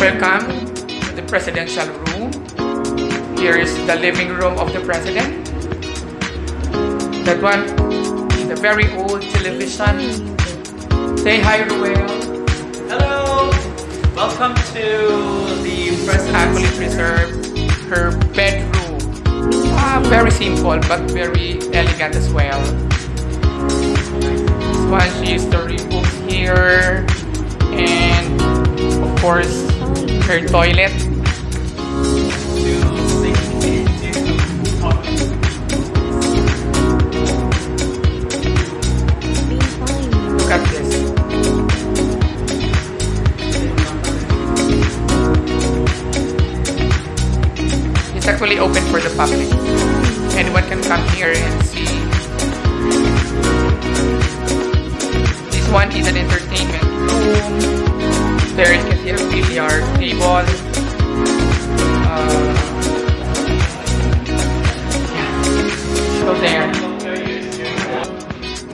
Welcome to the presidential room. Here is the living room of the president. That one is a very old television. Say hi, Ruel. Hello! Welcome to the Actually President's preserved her bedroom. Ah, very simple but very elegant as well. This one, she used to read books here. And of course, her toilet. Look at this. It's actually open for the public. Anyone can come here and see. This one is an entertainment room. There you can see a billiard table. Uh, yeah. So there.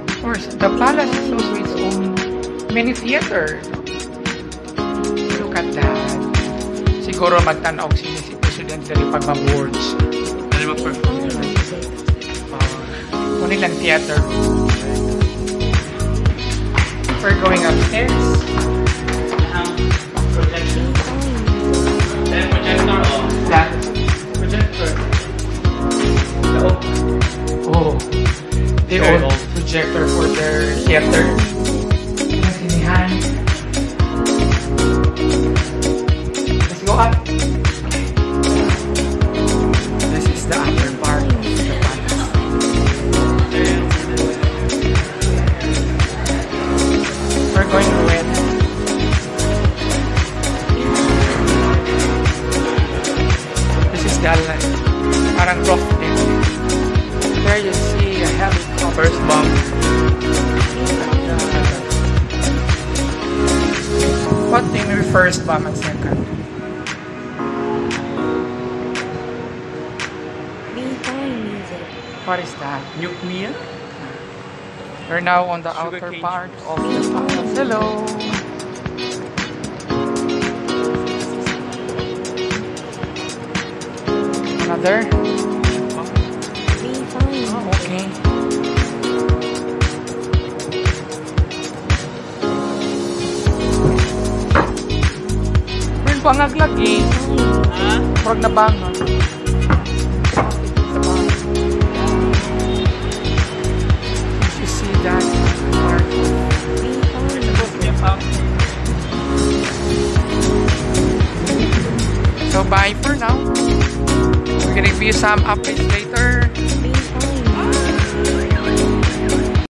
Of course, the palace is also its own mini theater. Look at that. Siguro magtanaw sino si Presidente pag ma-boards. Ano ba perform Uh, Kunilang theater. We're going upstairs. Oh. The Very old old. projector for their theater. Sinihan. Let's go up. This is the upper part of the palace. We're going to it. This is the parang rough deck. There you see a helicopter. First bomb. What do you mean first bomb and second? What is that? Nuke Mia. We're now on the Sugar outer cane part of the palace. Hello! Another? Oh, okay. Meron bangag lagi. Ha? Prog na bangon. You see that part? It's supposed to be a fountain. So bye for now. We're gonna review some updates later.